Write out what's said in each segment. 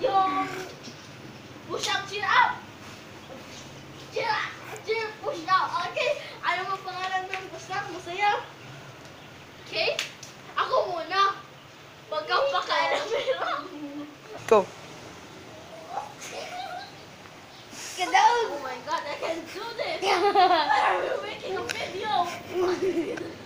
yung push up, cheer up. Cheer up, chin push down. Okay, alam mo pangalan ng push up, masaya. Okay, ako muna. Huwag kang lang. pero. Go. Kadaog! Oh. oh my god, I can do this! Why are we making a video?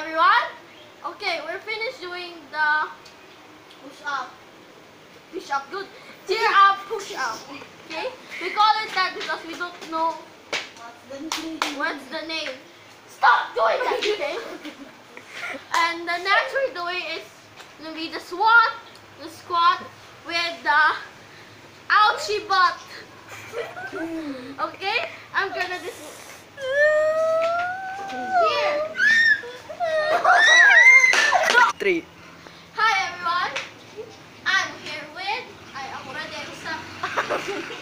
everyone. Okay, we're finished doing the push up. Push up, good. Tear up, push up. Okay? We call it that because we don't know what's the name. Stop doing that, okay? and the next we're doing is gonna be the squat, the squat with the ouchie butt. okay? I'm gonna three. Hi everyone! I'm here with... I already rin, Elsa.